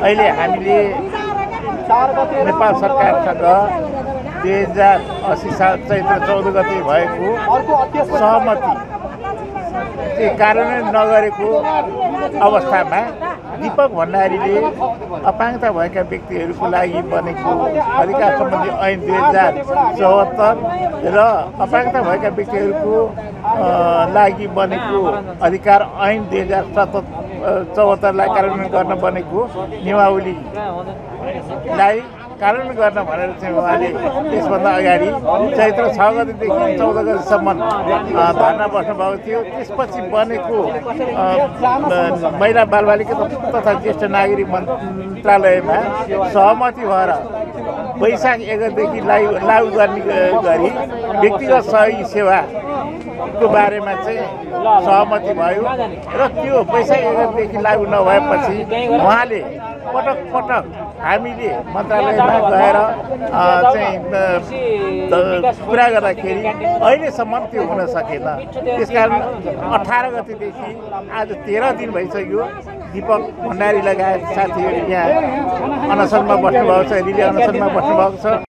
अहिले हामीले नेपाल सरकारसँग दुई हजार असी साल चैत्र चौध गते भएको सहमति। चाहिँ कार्यान्वयन नगरेको अवस्थामा दीपक भण्डारीले अपाङ्गता भएका व्यक्तिहरूको लागि बनेको अधिकार सम्बन्धी ऐन दुई हजार चौहत्तर र अपाङ्गता भएका व्यक्तिहरूको लागि बनेको अधिकार ऐन दुई हजार सतहत्तर चौहत्तरलाई कार्यान्वयन गर्न बनेको नियमावलीलाई कार्यान्वयन गर्न भनेर चाहिँ उहाँले त्यसभन्दा अगाडि चैत्र छ गतिदेखि चौध गतिसम्म धर्ना बस्नुभएको थियो। त्यसपछि बनेको महिला बालबालिका तथा ज्येष्ठ नागरिक मन्त्रालयमा सहमति भएर वैशाख एक गतेदेखि लागु लागू गर्ने गरी व्यक्तिगत सहयोगी सेवाको बारेमा चाहिँ सहमति भयो र त्यो वैशाख एक गतेदेखि लागू नभएपछि उहाँले पटक पटक हामीले मन्त्रालयमा गएर चाहिँ कुरा गर्दाखेरि अहिलेसम्म त्यो हुन सकेन। त्यसकारण अठार गतिदेखि आज तेह्र दिन भइसक्यो दीपक भण्डारी लगायत साथीहरू यहाँ अनसनमा बस्नुभएको छ रिले अनसनमा बस्नुभएको छ।